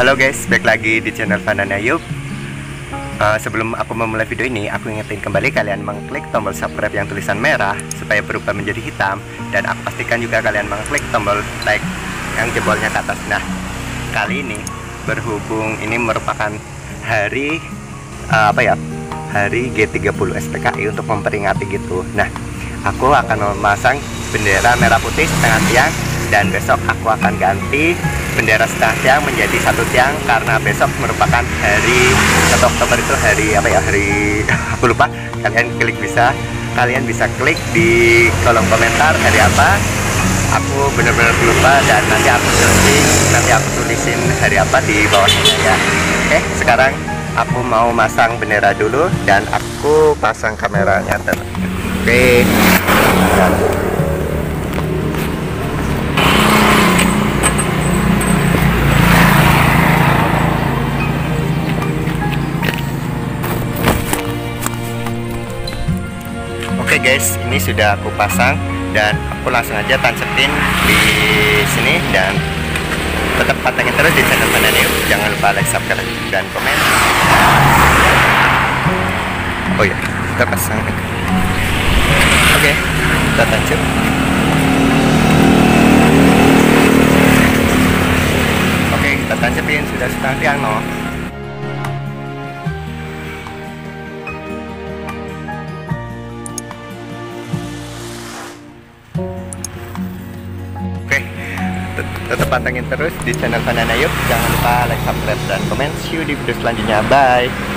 Halo guys, balik lagi di channel Fanana Yub. Uh, Sebelum aku memulai video ini, aku ingetin kembali kalian mengklik tombol subscribe yang tulisan merah Supaya berubah menjadi hitam. Dan aku pastikan juga kalian mengklik tombol like yang jempolnya ke atas. Nah, kali ini berhubung ini merupakan hari uh, Apa ya, hari G30 SPKI untuk memperingati gitu. Nah, aku akan memasang bendera merah putih setengah tiang dan besok aku akan ganti bendera setengah tiang menjadi satu tiang karena besok merupakan hari 1 Oktober itu hari apa ya hari aku lupa. Kalian klik bisa kalian bisa klik di kolom komentar hari apa. Aku benar-benar lupa dan nanti aku tulisin nanti aku tulisin hari apa di bawahnya ya. Oke sekarang aku mau masang bendera dulu dan aku pasang kameranya oke Oke okay guys, ini sudah aku pasang dan aku langsung aja tancepin di sini dan tetap pantengin terus di channel Pandaneo. Jangan lupa like, subscribe dan komen. Oh ya, kita pasang. Oke, okay, kita tancap. Oke, okay, kita tancepin sudah setengah tiang no. Tetap pantengin terus di channel Fanana Yuk jangan lupa like subscribe dan komen. See you di video selanjutnya. Bye